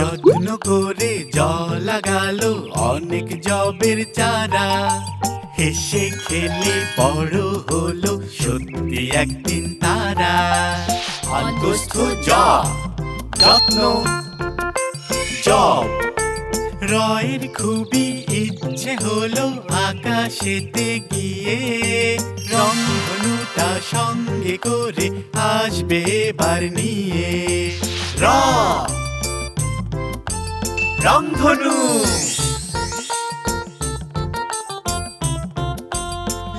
যত্ন করে জল লাগালো অনেক জবের চারা। হেসে খেলে বড় হলো সত্যি একদিন তারা। আগস্ত জব যত্ন জব রয়ের খুবই ইচ্ছে হলো আকাশেতে গিয়ে রংধনুটা সঙ্গে করে আসবে এবার নিয়ে। রা রংধনু।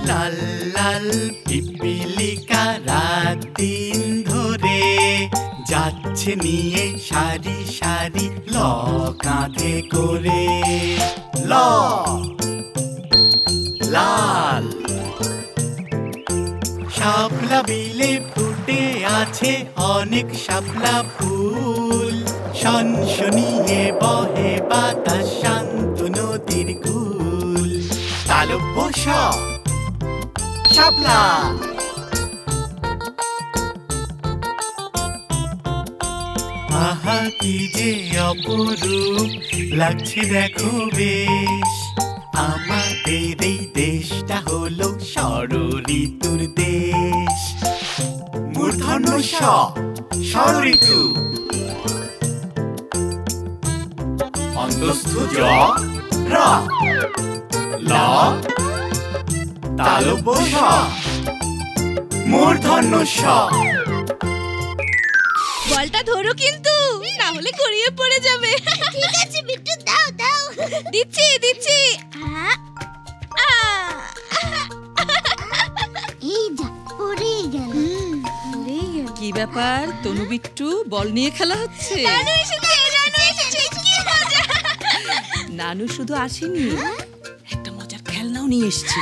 লাল লাল পিপিলিকা রাত দিন ধরে যাচ্ছে নিয়ে সারি সারি ল কাঁধে করে। ল। লাল। শাপলা বিলে ফুটে আছে অনেক শাপলা ফুল। শনশনিয়ে বহে বাতাস, শান্ত নদীর কুল। তালব্য শাপলা। আহা, কি যে অপরূপ লাগছে দেখো বেশ। আমাদের এই দেশটা হলো ষড় ঋতুর দেশ। মূর্ধন্য স র ল তালব্য স মূর্ধন্য স বলটা ধরো কিন্তু না হলে গড়িয়ে পড়ে যাবে। ঠিক আছে বিট্টু দাও দাও। দিচ্ছি দিচ্ছি। আ, এই যা পড়ে গেল। কি ব্যাপার? তনু বিট্টু বল নিয়ে খেলা হচ্ছে। নানু শুধু আসেনি। একটা মজার খেলনাও নিয়ে এসছি।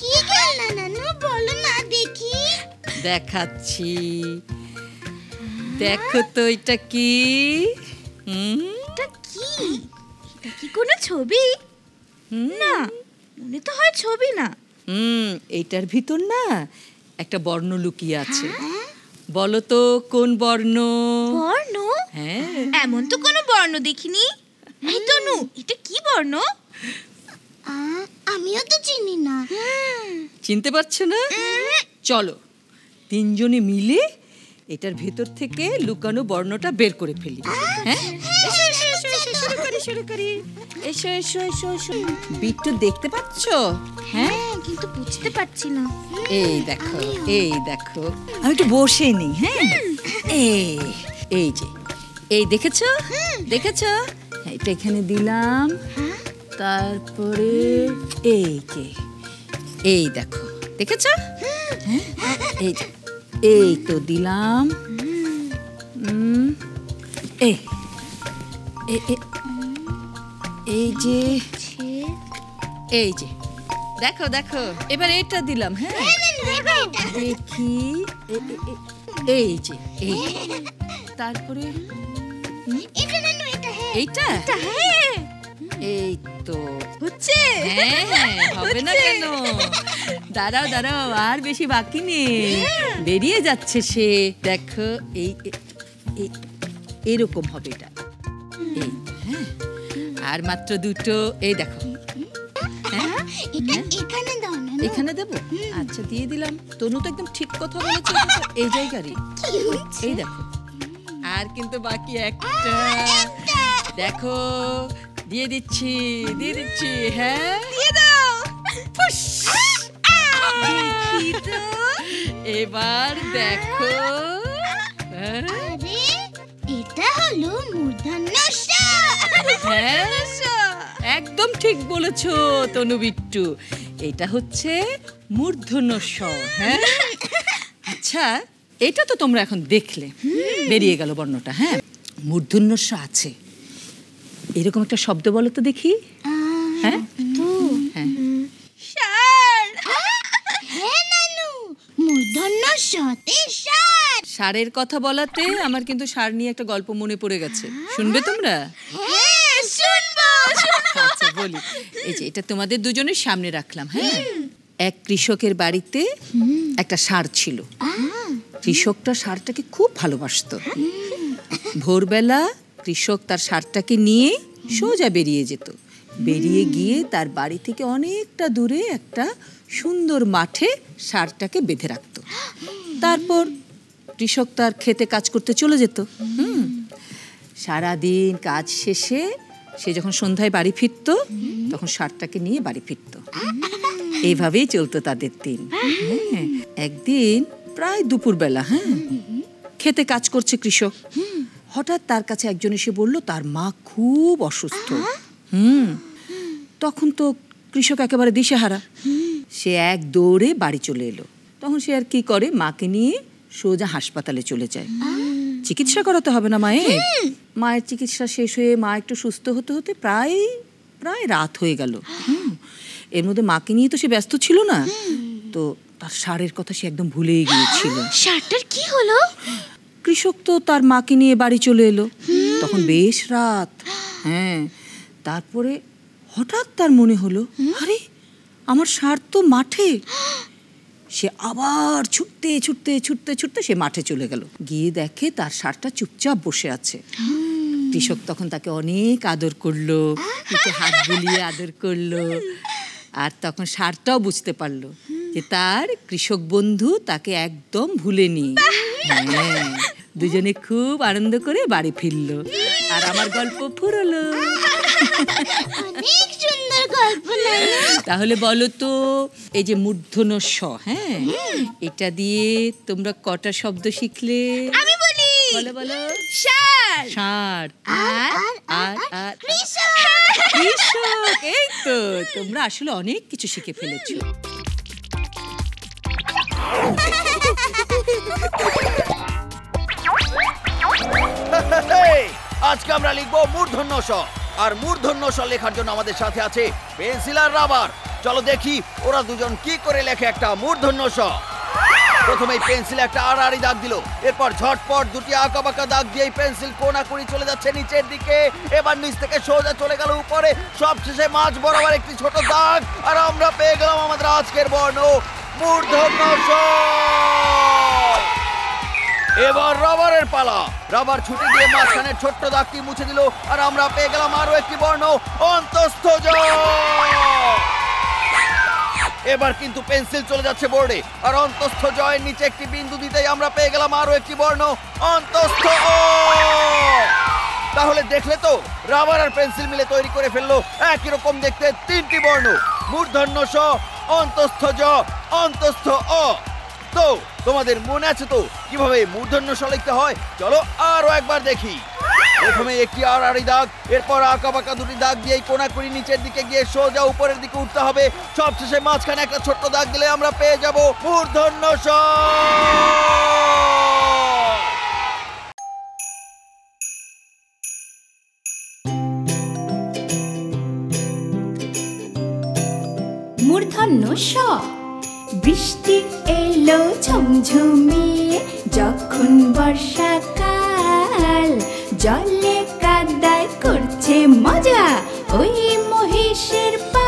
কি খেলনা নানু? বলো না দেখি। দেখাচ্ছি। দেখো তো এটা কি? হুম। এটা কি? এটা কি কোনো ছবি? না মনে তো হয় ছবি না। হুম এইটার ভিতর না একটা বর্ণ লুকিয়ে আছে। বলো তো কোন বর্ণ? বর্ণ? হ্যাঁ। এমন তো কোনো বর্ণ দেখিনি। এই তনু এটা কি বর্ণ? আ, আমিও তো চিনি না। চিনতে পারছ না? চলো তিনজনে মিলে এটার ভেতর থেকে লুকানো বর্ণটা বের করে ফেলি। হ্যাঁ? এসো এসো এসো এসো শুরু করি শুরু করি। এসো এসো এসো এসো। বিট্টু দেখতে পাচ্ছো? হ্যাঁ? হ্যাঁ কিন্তু বুঝতে পারছি না। এই দেখো এই দেখো। আমি একটু বসে নি হ্যাঁ? এই এই যে এই দেখেছ? দেখেছ? এটা এখানে দিলাম। তারপরে এই যে এই দেখো দেখেছ? হ্যাঁ এই এই তো দিলাম। এই এই যে এই যে দেখো দেখো এবার এটা দিলাম হ্যাঁ। দেখি এই যে এই তারপরে হ্যাঁ এইটা? হ্যাঁ। এই তো হচ্ছে। হ্যাঁ হ্যাঁ হবে না কেন? দাঁড়াও দাঁড়াও আর বেশি বাকি নেই। বেরিয়ে যাচ্ছে সে। দেখো এই এরকম হবে এটা। এই হ্যাঁ। আর মাত্র দুটো এই দেখো। হ্যাঁ? এখানে দেবো? আচ্ছা দিয়ে দিলাম। তনু তো একদম ঠিক কথা বলেছে এই জায়গারই। এই দেখো। আর কিন্তু বাকি একটা। দেখো দিয়ে দিচ্ছি দিয়ে দিচ্ছি হ্যাঁ? দিয়ে দাও। এবার দেখো। আরে এটা হলো মূর্ধন্য হ্যাঁ? একদম ঠিক বলেছ তনু বিট্টু। এটা হচ্ছে মূর্ধন্য স হ্যাঁ? আচ্ছা এটা তো তোমরা এখন দেখলে। বেরিয়ে গেল বর্ণটা হ্যাঁ? মূর্ধন্য স আছে। এরকম একটা শব্দ বলো তো দেখি। হ্যাঁ? হ্যাঁ। হ্যাঁ সারের কথা বলাতে আমার কিন্তু সার নিয়ে একটা গল্প মনে পড়ে গেছে। শুনবে তোমরা? হ্যাঁ আচ্ছা বলি। এই যে এটা তোমাদের দুজনের সামনে রাখলাম হ্যাঁ? এক কৃষকের বাড়িতে একটা সার ছিল। কৃষকটা সারটাকে খুব ভালোবাসতো। ভোরবেলা কৃষক তার সারটাকে নিয়ে সোজা বেরিয়ে যেত। বেরিয়ে গিয়ে তার বাড়ি থেকে অনেকটা দূরে একটা সুন্দর মাঠে সারটাকে বেঁধে রাখত। তারপর কৃষক তার খেতে কাজ করতে চলে যেত। হুম। সারাদিন কাজ শেষে সে যখন সন্ধ্যায় বাড়ি ফিরতো, তখন সারটাকে নিয়ে বাড়ি ফিরতো। এইভাবেই চলতো তাদের দিন। হ্যাঁ একদিন প্রায় দুপুরবেলা হ্যাঁ খেতে কাজ করছে কৃষক। হঠাৎ তার কাছে একজন এসে বলল তার মা খুব অসুস্থ। হুম। তখন তো কৃষক একেবারে দিশেহারা। সে এক দৌড়ে বাড়ি চলে এলো। তখন সে আর কি করে? মাকে নিয়ে সোজা হাসপাতালে চলে যায়। চিকিৎসা করাতে হবে না মায়ের। মায়ের চিকিৎসা শেষ হয়ে মা একটু সুস্থ হতে হতে প্রায় প্রায় রাত হয়ে গেল। হুম। এর মধ্যে মাকে নিয়ে তো সে ব্যস্ত ছিল না। তো তার সারের কথা সে একদম ভুলেই গিয়েছিল। শার্টটার কি হলো? কৃষক তো তার মাকে নিয়ে বাড়ি চলে এলো। তখন বেশ রাত। হ্যাঁ তারপরে হঠাৎ তার মনে হলো আরে আমার সার তো মাঠে। সে আবার ছুটতে ছুটতে ছুটতে ছুটতে সে মাঠে চলে গেল। গিয়ে দেখে তার সারটা চুপচাপ বসে আছে। কৃষক তখন তাকে অনেক আদর করল হাত বুলিয়ে আদর করল। আর তখন সারটাও বুঝতে পারল যে তার কৃষক বন্ধু তাকে একদম ভুলেনি। হ্যাঁ। দুজনে খুব আনন্দ করে বাড়ি ফিরলো। আর আমার গল্প ফুরলো। তাহলে বলো তো এই যে মূর্ধন্য স হ্যাঁ? এটা দিয়ে তোমরা কটা শব্দ শিখলে? আমি বলি। বলো বলো। আর আর আর কৃষক এই তো। তোমরা আসলে অনেক কিছু শিখে ফেলেছো! আজকে আমরা লিখব মূর্ধন্য স আর মূর্ধন্য স লেখার জন্য আমাদের সাথে আছে পেন্সিল আর রাবার। চলো দেখি ওরা দুজন কি করে লেখে একটা মূর্ধন্য স প্রথমেই পেন্সিল একটা আড়াআড়ি দাগ দিল। এরপর ঝটপট দুটি আঁকা বাঁকা দাগ দিয়ে পেন্সিল কোনা করি চলে যাচ্ছে নিচের দিকে। এবার নিচ থেকে সোজা চলে গেল উপরে। সবশেষে মাঝ বরাবর একটি ছোট দাগ। আর আমরা পেয়ে গেলাম আমাদের আজকের বর্ণ মূর্ধন্য স এবার রাবারের পালা রাবার ছুটে দিয়ে মাঝখানের ছোট্ট দাগটি মুছে দিল, আর আমরা পেয়ে গেলাম আরও একটি বর্ণ, অন্তস্থ। এবার কিন্তু পেন্সিল চলে যাচ্ছে বোর্ডে, আর অন্তস্থ জয়ের নিচে একটি বিন্দু দিতেই আমরা পেয়ে গেলাম আরও একটি বর্ণ, অন্তস্থ। তাহলে দেখলে তো, রাবার আর পেন্সিল মিলে তৈরি করে ফেলল, একই রকম দেখতে তিনটি বর্ণ, মূর্ধন্য স, অন্তস্থ জ, অন্তস্থ অ তো, তোমাদের মনে আছে তো কীভাবে মূর্ধন্য স হয়? চলো আরও একবার দেখি। প্রথমে একটি আর আড়ি দাগ, এরপর আঁকা বাঁকা দুটি দাগ দিয়ে কোনা করি নিচের দিকে গিয়ে সোজা উপরের দিকে উঠতে হবে। সবশেষে মাঝখানে একটা ছোট্ট দাগ দিলে আমরা পেয়ে যাব মূর্ধন্য স মূর্ধন্য স বৃষ্টি এলো ঝমঝমিয়ে যখন বর্ষাকাল জলে কাদায় করছে মজা। ওই মহিষের পাল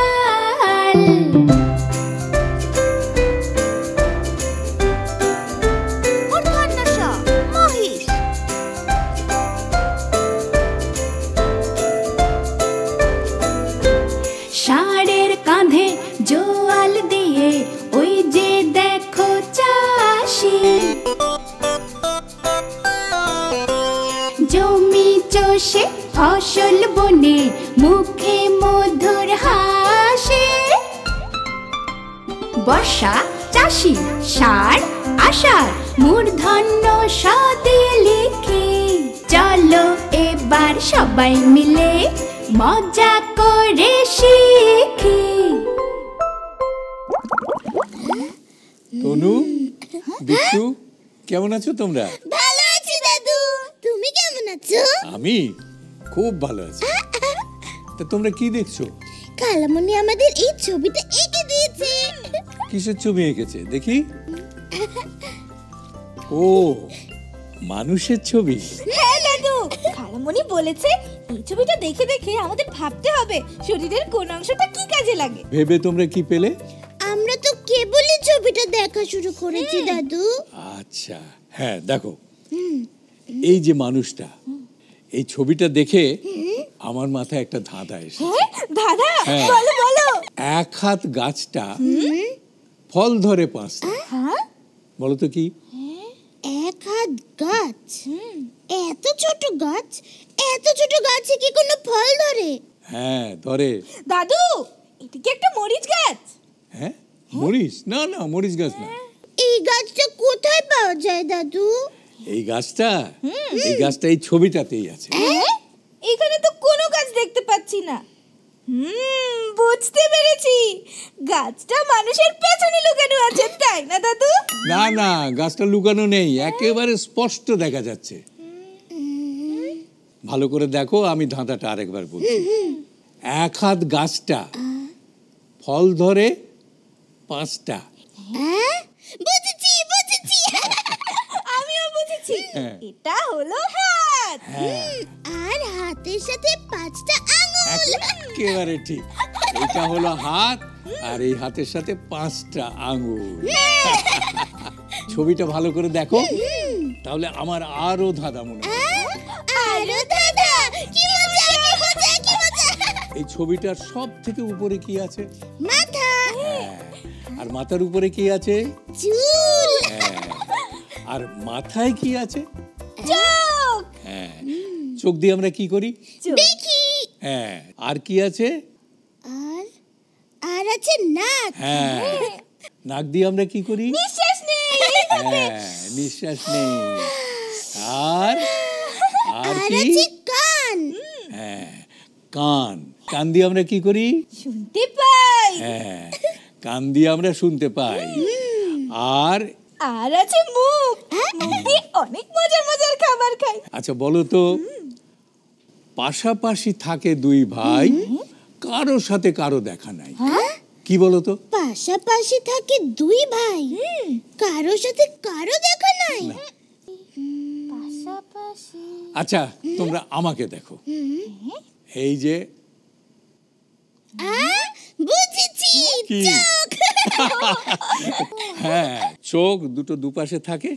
মজা করে শিখি। তনু বিট্টু কেমন আছো তোমরা? ভালো আছি দাদু। তুমি কেমন আছো? আমি খুব ভালো আছি। তা তোমরা কি দেখছ? কালামণি আমাদের এই ছবিটা এঁকে দিয়েছে। কিসের ছবি এঁকেছে? দেখি। ও মানুষের ছবি। হ্যাঁ দাদু। খালামণি বলেছে এই ছবিটা দেখে দেখে আমাদের ভাবতে হবে শরীরের কোন অংশটা কি কাজে লাগে? ভেবে তোমরা কি পেলে? আমরা তো কেবলই ছবিটা দেখা শুরু করেছি দাদু। আচ্ছা হ্যাঁ দেখো। এই যে মানুষটা এই ছবিটা দেখে আমার মাথায় একটা ধাঁধা এসে হ্যাঁ দাদা হ্যাঁ। বলো বলো। এক হাত গাছটা ফল ধরে পাঁচটা। হ্যাঁ। বলো তো কি? এক হাত গাছ? এত ছোট গাছ এত ছোট গাছে কি কোনো ফল ধরে? হ্যাঁ ধরে। দাদু এটা কি একটা মরিচ গাছ? হ্যাঁ? মরিচ? না না মরিচ গাছ না। এই গাছটা কোথায় পাওয়া যায় দাদু? এই গাছটা? এই গাছটা এই ছবিটাতেই আছে। হ্যাঁ? এখানে তো কোনো গাছ দেখতে পাচ্ছি না। হুম বুঝতে পেরেছি। গাছটা মানুষের পেছনে লুকানো আছে তাই না দাদু? না না গাছটা লুকানো নেই একেবারে স্পষ্ট দেখা যাচ্ছে। ভালো করে দেখো আমি ধাঁধাটা আরেকবার বলছি। এক হাত গাছটা ফল ধরে পাঁচটা। হ্যাঁ? বুঝেছি বুঝেছি। আমিও বুঝেছি। হ্যাঁ। এটা হলো হাত। হ্যাঁ। আর হাতের সাথে পাঁচটা আঙুল। একেবারে ঠিক। এটা হলো হাত আর এই হাতের সাথে পাঁচটা আঙুল। ছবিটা ভালো করে দেখো। তাহলে আমার আরও ধাঁধা মনে হয়। এই ছবিটার সব থেকে উপরে কি আছে? মাথা। হ্যাঁ। আর মাথার উপরে কি আছে? চুল। হ্যাঁ। আর মাথায় কি আছে? চোখ। হ্যাঁ। চোখ দিয়ে আমরা কি করি? দেখি। হ্যাঁ। আর কি আছে? আর আর আছে নাক। হ্যাঁ। নাক দিয়ে আমরা কি করি? নিঃশ্বাস নেই। হ্যাঁ নিঃশ্বাস নেই। আর আর আর কি? কান। হ্যাঁ। কান। কান দিয়ে আমরা কি করি? শুনতে পাই। হ্যাঁ কান দিয়ে আমরা শুনতে পাই। আর আর আছে মুখ। মুখ দিয়ে অনেক মজার মজার খাবার খাই। আচ্ছা বলো তো পাশাপাশি থাকে দুই ভাই কারও সাথে কারও দেখা নাই। কি বলো তো? পাশাপাশি থাকে দুই ভাই। কারও সাথে কারও দেখা নাই। পাশাপাশি আচ্ছা তোমরা আমাকে দেখো। এই যে বুঝেছি কি হ্যাঁ চোখ দুটো দুপাশে থাকে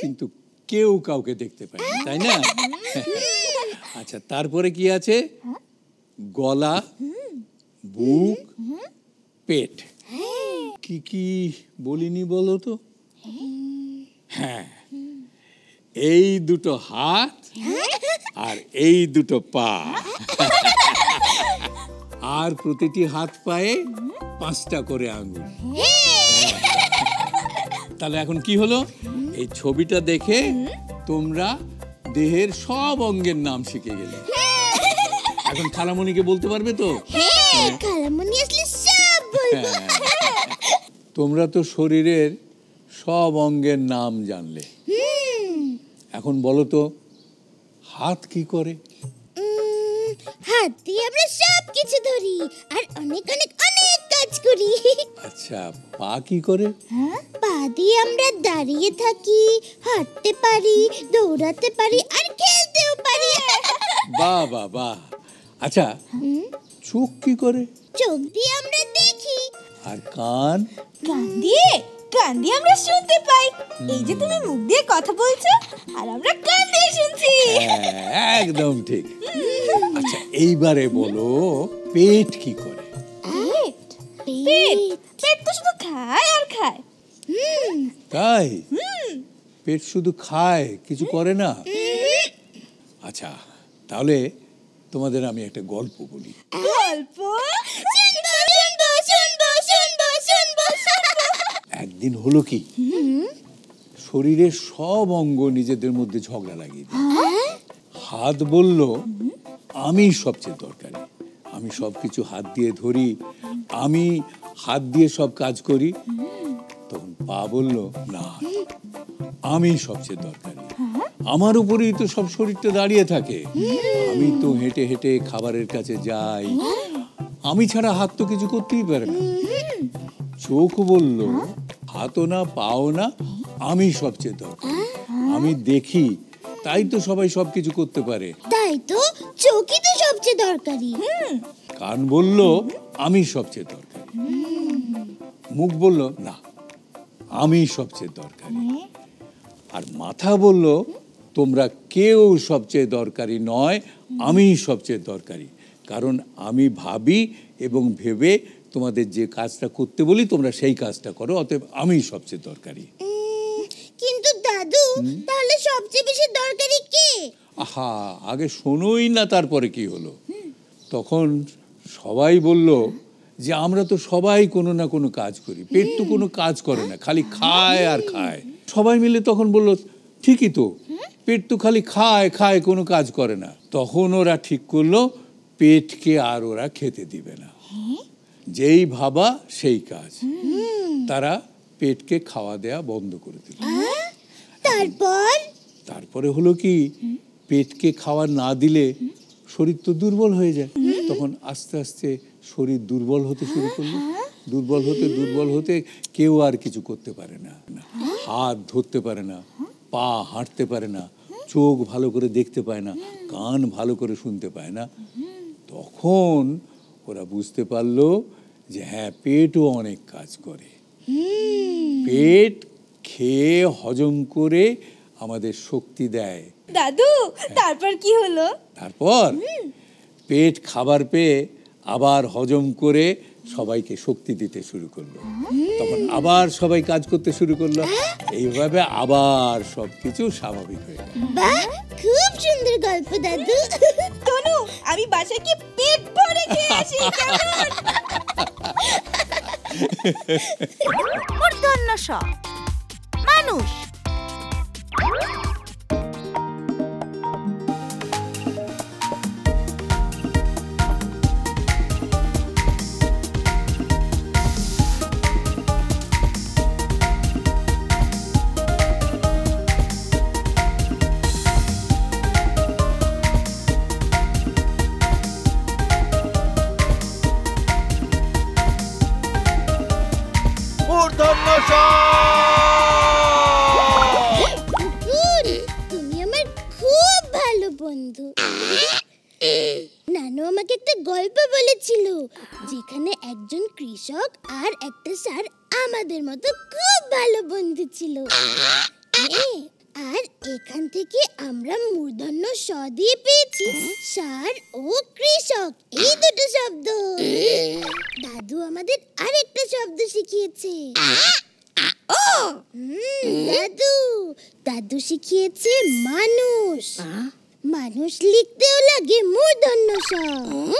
কিন্তু কেউ কাউকে দেখতে পায় না তাই না? আচ্ছা তারপরে কি আছে? গলা বুক পেট। কি কি বলিনি বলো তো? হ্যাঁ এই দুটো হাত আর এই দুটো পা। আর প্রতিটি হাত পায়ে পাঁচটা করে আঙ্গুল তাহলে এখন কি হলো? এই ছবিটা দেখে তোমরা দেহের সব অঙ্গের নাম শিখে গেলে। এখন খালামণিকে বলতে পারবে তো? হ্যাঁ। হ্যাঁ। তোমরা তো শরীরের সব অঙ্গের নাম জানলে। এখন বলো তো হাত কি করে? হাত দিয়ে আমরা সব কিছু ধরি। আর অনেক অনেক অনেক কাজ করি। আচ্ছা পা কি করে? পা দিয়ে আমরা দাঁড়িয়ে থাকি হাঁটতে পারি দৌড়াতে পারি আর খেলতেও পারি। বাহ বাহ বাহ। আচ্ছা চোখ কি করে? চোখ দিয়ে আমরা দেখি। আর কান? কান দিয়ে? কান দিয়ে আমরা শুনতে পাই। এই যে তুমি মুখ দিয়ে কথা বলছো আর আমরা কান দিয়ে শুনছি। হ্যাঁ, একদম ঠিক। আচ্ছা এইবারে বলো পেট কি করে? পেট? পেট। পেট পেট তো শুধু খায় আর খায়। তাই? পেট শুধু খায় কিছু করে না? আচ্ছা তাহলে তোমাদের আমি একটা গল্প বলি। গল্প শুনব শুনব শুনব শুনব শুনব শুনব একদিন হলো কি? শরীরের সব অঙ্গ নিজেদের মধ্যে ঝগড়া লাগিয়ে হাত বলল, আমি সবচেয়ে দরকারি। আমি সব কিছু হাত দিয়ে ধরি। আমি হাত দিয়ে সব কাজ করি। তখন পা বলল, না, আমি সবচেয়ে দরকারি। আমার উপরেই তো সব শরীরটা দাঁড়িয়ে থাকে। আমি তো হেঁটে হেঁটে খাবারের কাছে যাই। আমি ছাড়া হাত তো কিছু করতেই পারে না। চোখ বলল হাতও না পাও না আমি সবচেয়ে দরকার আমি দেখি তাই তো সবাই সবকিছু করতে পারে। তাই তো চোখই তো সবচেয়ে দরকারি। কান বলল আমি সবচেয়ে দরকারি। মুখ বলল না আমি সবচেয়ে দরকারি। আর মাথা বলল তোমরা কেউ সবচেয়ে দরকারি নয় আমি সবচেয়ে দরকারি। কারণ আমি ভাবি এবং ভেবে তোমাদের যে কাজটা করতে বলি তোমরা সেই কাজটা করো অতএব আমি সবচেয়ে দরকারি। কিন্তু দাদু তাহলে সবচেয়ে বেশি দরকারি কে? আহা আগে শোনোই না তারপরে কি হলো? তখন সবাই বলল যে আমরা তো সবাই কোনো না কোনো কাজ করি পেট তো কোনো কাজ করে না খালি খায় আর খায়। সবাই মিলে তখন বলল ঠিকই তো পেট তো খালি খায় খায় কোনো কাজ করে না। তখন ওরা ঠিক করল পেটকে আর ওরা খেতে দিবে না। যেই ভাবা সেই কাজ। তারা পেটকে খাওয়া দেয়া বন্ধ করে দিল। তারপর? তারপরে হলো কি পেটকে খাওয়া না দিলে শরীর তো দুর্বল হয়ে যায়। তখন আস্তে আস্তে শরীর দুর্বল হতে শুরু করল। দুর্বল হতে দুর্বল হতে কেউ আর কিছু করতে পারে না। হাত ধরতে পারে না পা হাঁটতে পারে না চোখ ভালো করে দেখতে পায় না কান ভালো করে শুনতে পায় না। তখন ওরা বুঝতে পারল যে হ্যাঁ পেটও অনেক কাজ করে। পেট খেয়ে হজম করে আমাদের শক্তি দেয়। দাদু তারপর কি হলো? তারপর পেট খাবার পেয়ে আবার হজম করে সবাইকে শক্তি দিতে শুরু করল। তখন আবার সবাই কাজ করতে শুরু করল। এইভাবে আবার সবকিছু স্বাভাবিক হয়ে গেল। সুন্দর গল্প দাদু। তনু আমি বাসায় কি পেট ভরে খেয়ে আসি কেমন? মূর্ধন্য স মানুষ। ষাঁড় আমাদের মতো খুব ভালো বন্ধু ছিল। আর এখান থেকে আমরা মূর্ধন্য স দিয়ে পেয়েছি ষাঁড় ও কৃষক। এই দুটো শব্দ। দাদু আমাদের আরেকটা শব্দ শিখিয়েছে। হুম, দাদু। দাদু শিখিয়েছে মানুষ। মানুষ লিখতেও লাগে মূর্ধন্য স হুম?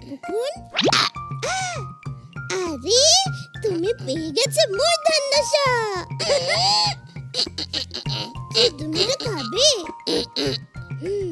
কুকুন? আরে তুমি পেয়ে গেছো মূর্ধন্য স তুমি তো খাবে হুম